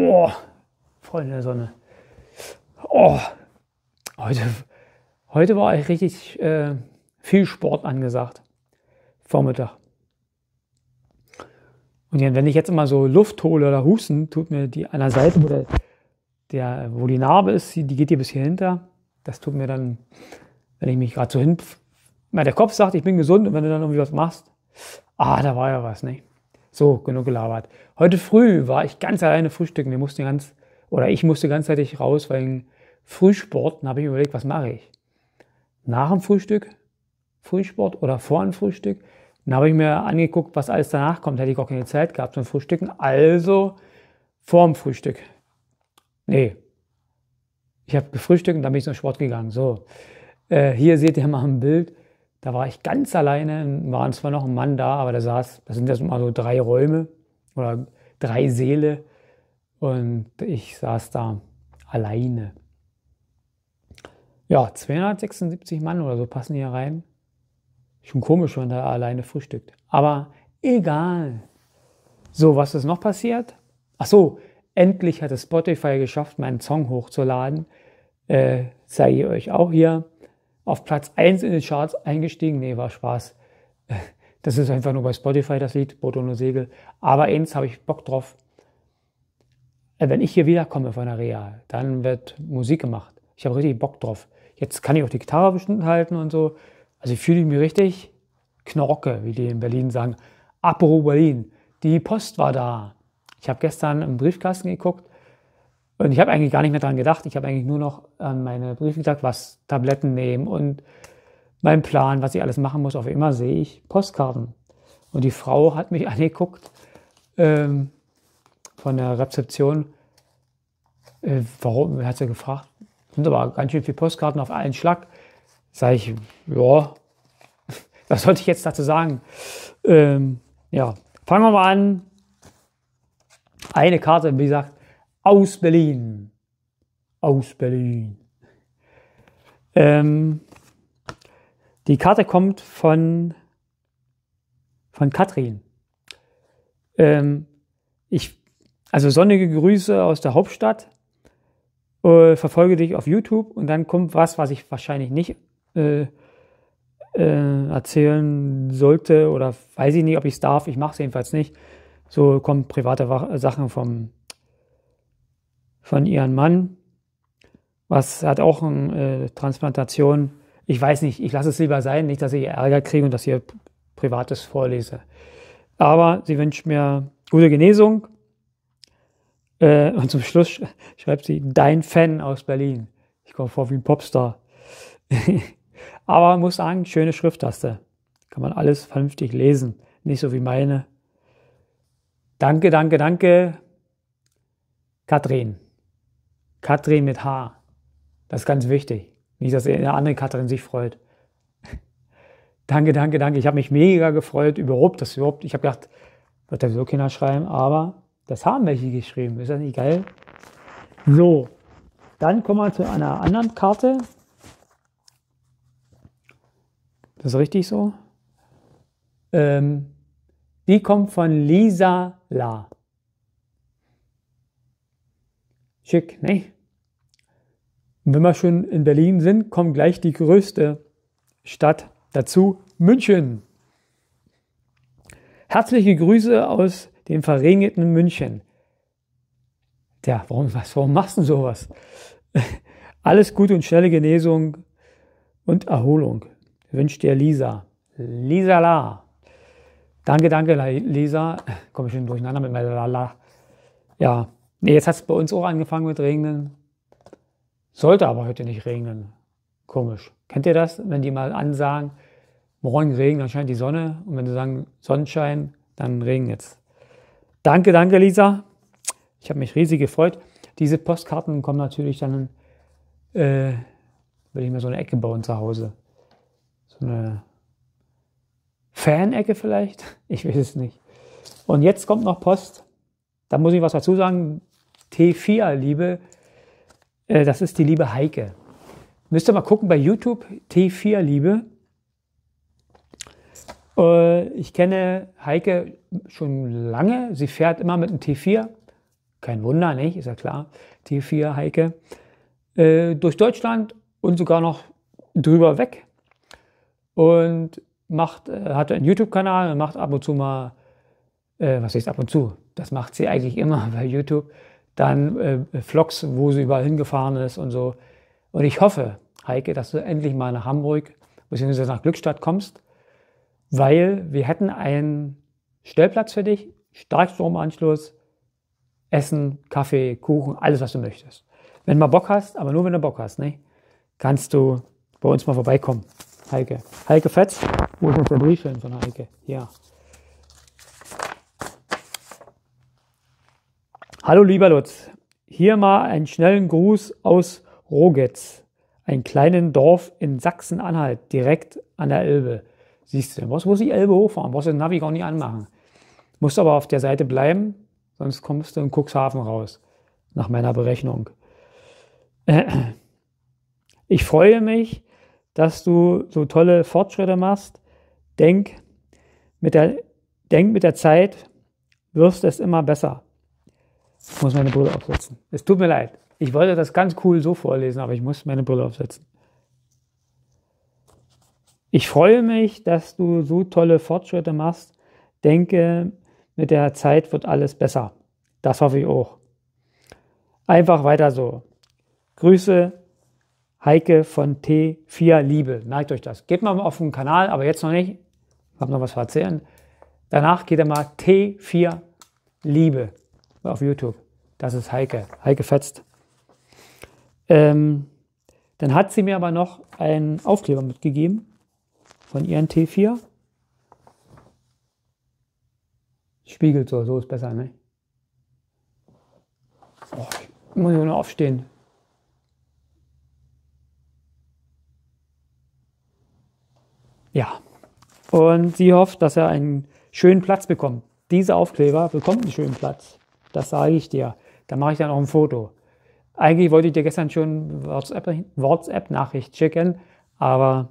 Oh, Freunde der Sonne. Oh, heute, heute war ich richtig äh, viel Sport angesagt. Vormittag. Und wenn ich jetzt immer so Luft hole oder husten, tut mir die an der Seite, wo, der, der, wo die Narbe ist, die geht hier bis hier hinter. Das tut mir dann, wenn ich mich gerade so hin, der Kopf sagt, ich bin gesund und wenn du dann irgendwie was machst, ah, da war ja was, ne? So, genug gelabert. Heute früh war ich ganz alleine frühstücken. Wir mussten ganz, oder ich musste ganzzeitig raus, weil Frühsport, dann habe ich überlegt, was mache ich? Nach dem Frühstück, Frühsport oder vor dem Frühstück? Dann habe ich mir angeguckt, was alles danach kommt. Hätte ich auch keine Zeit gehabt zum Frühstücken. Also vor dem Frühstück. Nee. Ich habe gefrühstückt und dann bin ich zum Sport gegangen. So. Äh, hier seht ihr mal ein Bild. Da war ich ganz alleine, waren zwar noch ein Mann da, aber der saß, das sind jetzt mal so drei Räume oder drei Seele und ich saß da alleine. Ja, 276 Mann oder so passen hier rein. Schon komisch, wenn er alleine frühstückt. Aber egal. So, was ist noch passiert? Ach so, endlich hat es Spotify geschafft, meinen Song hochzuladen. Äh, zeige ich euch auch hier auf Platz 1 in den Charts eingestiegen. Nee, war Spaß. Das ist einfach nur bei Spotify das Lied, Boot ohne Segel. Aber eins habe ich Bock drauf. Äh, wenn ich hier wiederkomme von der Real, dann wird Musik gemacht. Ich habe richtig Bock drauf. Jetzt kann ich auch die Gitarre bestimmt halten und so. Also ich fühle mich richtig Knorke, wie die in Berlin sagen. Apero Berlin. Die Post war da. Ich habe gestern im Briefkasten geguckt und ich habe eigentlich gar nicht mehr daran gedacht. Ich habe eigentlich nur noch an meine Briefe gedacht, was Tabletten nehmen und mein Plan, was ich alles machen muss. Auf immer sehe ich Postkarten. Und die Frau hat mich angeguckt ähm, von der Rezeption. Äh, warum? Hat sie gefragt. Sind aber ganz schön viele Postkarten auf einen Schlag. Sag ich, ja, was sollte ich jetzt dazu sagen? Ähm, ja, fangen wir mal an. Eine Karte, wie gesagt, aus Berlin. Aus Berlin. Ähm, die Karte kommt von, von Katrin. Ähm, ich, also sonnige Grüße aus der Hauptstadt. Äh, verfolge dich auf YouTube und dann kommt was, was ich wahrscheinlich nicht äh, äh, erzählen sollte oder weiß ich nicht, ob ich es darf. Ich mache es jedenfalls nicht. So kommen private Sachen vom von ihrem Mann. Was hat auch eine äh, Transplantation. Ich weiß nicht, ich lasse es lieber sein, nicht, dass ich Ärger kriege und dass ich Privates vorlese. Aber sie wünscht mir gute Genesung. Äh, und zum Schluss schreibt sie, dein Fan aus Berlin. Ich komme vor wie ein Popstar. Aber muss sagen, schöne Schrifttaste. Kann man alles vernünftig lesen. Nicht so wie meine. Danke, danke, danke. Katrin. Katrin mit H. Das ist ganz wichtig. Nicht, dass eine andere Katrin sich freut. danke, danke, danke. Ich habe mich mega gefreut überhaupt, dass überhaupt, ich habe gedacht, wird da so Kinder schreiben, aber das haben welche geschrieben. Ist das nicht geil? So, dann kommen wir zu einer anderen Karte. Das ist richtig so. Ähm, die kommt von Lisa La. Schick, ne? Und wenn wir schon in Berlin sind, kommt gleich die größte Stadt dazu, München. Herzliche Grüße aus dem verregneten München. Tja, warum, was, warum machst du sowas? Alles Gute und schnelle Genesung und Erholung. Wünscht dir Lisa. Lisa La. Danke, danke, Lisa. Komme ich schon durcheinander mit meiner La. Ja, Nee, jetzt hat es bei uns auch angefangen mit Regnen. Sollte aber heute nicht regnen. Komisch. Kennt ihr das? Wenn die mal ansagen, morgen Regen, dann scheint die Sonne. Und wenn sie sagen Sonnenschein, dann regnet es. Danke, danke, Lisa. Ich habe mich riesig gefreut. Diese Postkarten kommen natürlich dann, äh, will ich mir so eine Ecke bauen zu Hause. So eine Fan-Ecke vielleicht? Ich weiß es nicht. Und jetzt kommt noch Post. Da muss ich was dazu sagen. T4-Liebe, äh, das ist die liebe Heike. Müsst ihr mal gucken bei YouTube, T4-Liebe. Äh, ich kenne Heike schon lange. Sie fährt immer mit einem T4 kein Wunder, nicht? Ist ja klar. T4 Heike. Äh, durch Deutschland und sogar noch drüber weg. Und macht, hat einen YouTube-Kanal und macht ab und zu mal, was heißt ab und zu? Das macht sie eigentlich immer bei YouTube. Dann äh, Vlogs, wo sie überall hingefahren ist und so. Und ich hoffe, Heike, dass du endlich mal nach Hamburg bzw. nach Glückstadt kommst, weil wir hätten einen Stellplatz für dich, Starkstromanschluss, Essen, Kaffee, Kuchen, alles, was du möchtest. Wenn du mal Bock hast, aber nur wenn du Bock hast, ne, kannst du bei uns mal vorbeikommen. Heike. Heike Fetz. Wo ist noch der Brief hin von Heike? Ja. Hallo lieber Lutz. Hier mal einen schnellen Gruß aus Rogetz, ein kleines Dorf in Sachsen-Anhalt, direkt an der Elbe. Siehst du, du muss die Elbe hochfahren, brauchst du den Navi gar nicht anmachen. Musst aber auf der Seite bleiben, sonst kommst du in Cuxhaven raus, nach meiner Berechnung. Ich freue mich, dass du so tolle Fortschritte machst. Denk mit der, denk mit der Zeit, wirst es immer besser. Ich muss meine Brille aufsetzen. Es tut mir leid. Ich wollte das ganz cool so vorlesen, aber ich muss meine Brille aufsetzen. Ich freue mich, dass du so tolle Fortschritte machst. Denke, mit der Zeit wird alles besser. Das hoffe ich auch. Einfach weiter so. Grüße, Heike von T4 Liebe. Merkt euch das. Geht mal auf den Kanal, aber jetzt noch nicht. Ich habe noch was zu erzählen. Danach geht ihr mal T4 Liebe auf YouTube. Das ist Heike. Heike fetzt. Ähm, dann hat sie mir aber noch einen Aufkleber mitgegeben von ihren T4. Spiegelt so, so ist besser, ne? Oh, ich muss nur aufstehen. Ja. Und sie hofft, dass er einen schönen Platz bekommt. Dieser Aufkleber bekommt einen schönen Platz. Das sage ich dir. Da mache ich dann auch ein Foto. Eigentlich wollte ich dir gestern schon WhatsApp-Nachricht schicken, aber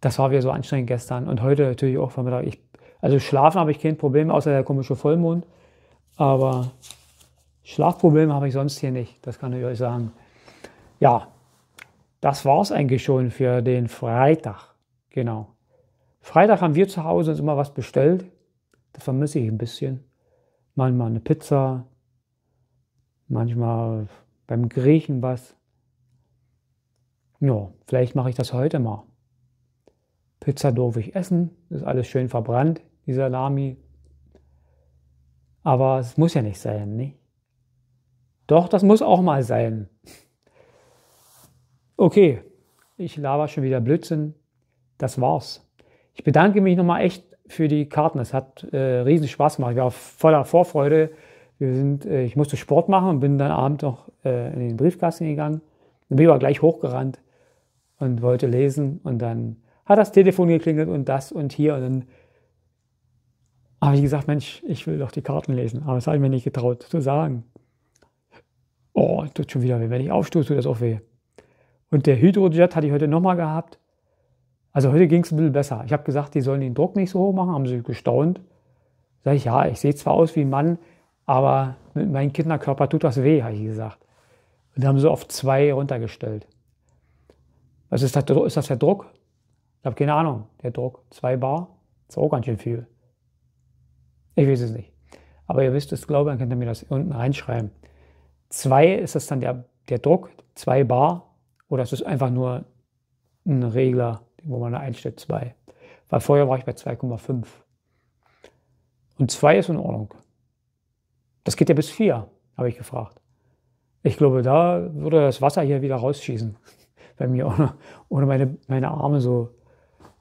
das war wieder so anstrengend gestern und heute natürlich auch Vormittag. Ich, also schlafen habe ich kein Problem, außer der komische Vollmond. Aber Schlafprobleme habe ich sonst hier nicht, das kann ich euch sagen. Ja, das war es eigentlich schon für den Freitag. Genau. Freitag haben wir zu Hause uns immer was bestellt. Das vermisse ich ein bisschen. Manchmal eine Pizza, manchmal beim Griechen was. Ja, vielleicht mache ich das heute mal. Pizza durfte ich essen, ist alles schön verbrannt, die Salami. Aber es muss ja nicht sein, nicht? Doch, das muss auch mal sein. Okay, ich laber schon wieder Blödsinn. Das war's. Ich bedanke mich nochmal echt für die Karten. Es hat äh, riesen Spaß gemacht. Ich war voller Vorfreude. Wir sind, äh, ich musste Sport machen und bin dann abends noch äh, in den Briefkasten gegangen. Dann bin ich aber gleich hochgerannt und wollte lesen. Und dann hat das Telefon geklingelt und das und hier. Und dann habe ich gesagt, Mensch, ich will doch die Karten lesen. Aber das habe ich mir nicht getraut zu sagen. Oh, tut schon wieder weh. Wenn ich aufstoße, tut das auch weh. Und der Hydrojet hatte ich heute nochmal gehabt. Also heute ging es ein bisschen besser. Ich habe gesagt, die sollen den Druck nicht so hoch machen, haben sie gestaunt. Sag ich, ja, ich sehe zwar aus wie ein Mann, aber mit meinem Kinderkörper tut das weh, habe ich gesagt. Und haben sie auf zwei runtergestellt. Was ist das? Ist das der Druck? Ich habe keine Ahnung. Der Druck. Zwei Bar? ist auch ganz schön viel. Ich weiß es nicht. Aber ihr wisst es, glaube ich, dann könnt ihr mir das unten reinschreiben. Zwei ist das dann der, der Druck, zwei Bar. Oder ist es einfach nur ein Regler, wo man da einstellt, 2. Weil vorher war ich bei 2,5. Und 2 ist in Ordnung. Das geht ja bis 4, habe ich gefragt. Ich glaube, da würde das Wasser hier wieder rausschießen. Bei mir, ohne, ohne meine, meine Arme so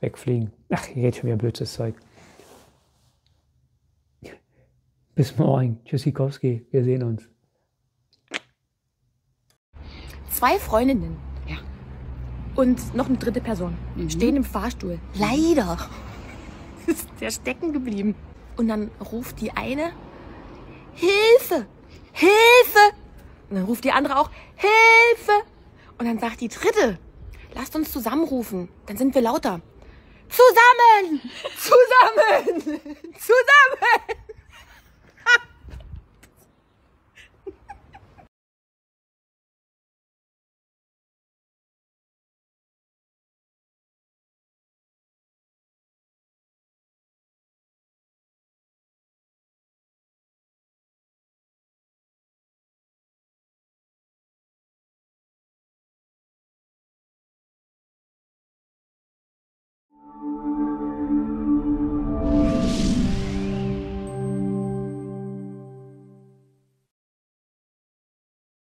wegfliegen. Ach, hier geht schon wieder blödes Zeug. Bis morgen. Tschüssikowski. Wir sehen uns. Zwei Freundinnen und noch eine dritte Person mhm. stehen im Fahrstuhl. Leider ist der stecken geblieben. Und dann ruft die eine Hilfe, Hilfe. Und dann ruft die andere auch Hilfe. Und dann sagt die dritte, lasst uns zusammenrufen, dann sind wir lauter. Zusammen, zusammen, zusammen.